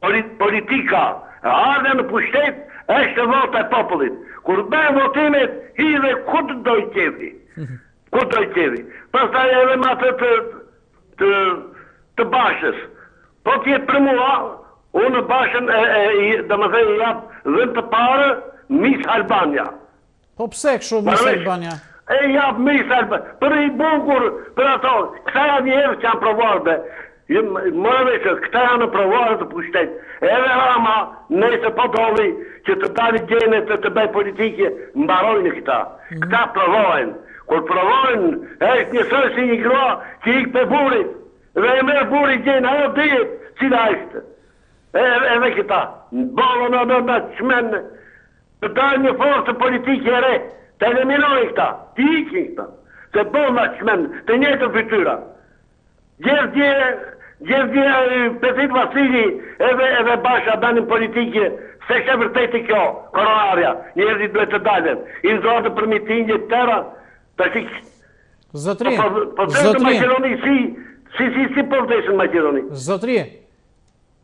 Politika e ardhja në pushtet është vota e popullit. Kur bën votimet hidhe ku të dojë qejfi. Ku të dojë qejfi. Pastaj edhe me atë të të të Bashës. Po të jetë për mua, unë Bashën e e i domethënë i jap vend të parë Miss Albania. Po pse kështu Miss Albania? E jap Miss Albania, për të bukur, për ato, këta janë njerëz që janë provuar be. Mora vesh që këta janë provuar në pushtet. Edhe Rama, nëse po doli që të dalë gjene të të bëjë politike, mbarojnë këta. Këta provohen. Kur provohen, është njësoj si një grua që ikën pe burrit. Dhe e merr burri gjene, ajo dihet, cila është. Edhe këta. Na bënë o na na çmendën, Të dalë një forcë politike e re, të eliminojë këta, t'i hiqin këta, se bo na çmendën, të njëjtat fytyra. Gjithë dje, gjithë dje ai Petrit Vasili edhe edhe Basha bëjnë politikë, s'është e vërtetë kjo, koronarja, njerëzit duhet të dalin. I nxorrën për mitinge tëra, tash i Zotri, po, po, po zotri. Maqedoni si si si si po vdesin Maqedoni. Zotri,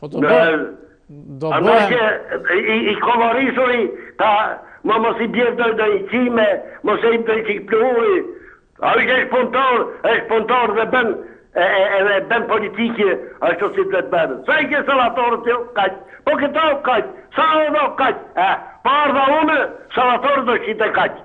Po do bërë, do bërë... I kollarisuri, ta, më mos i bjerë ndonjë ndonjë qime, mos e i ndonjë çikë pluhuri, ai që është punëtor, është punëtor dhe bën, e bën politikë, ashtu si duhet bërë. Sa i ke sallatorët o, kaq, po këta o kaq, sa e do kaq, e, po erdha unë, sallatorët do shiten kaq.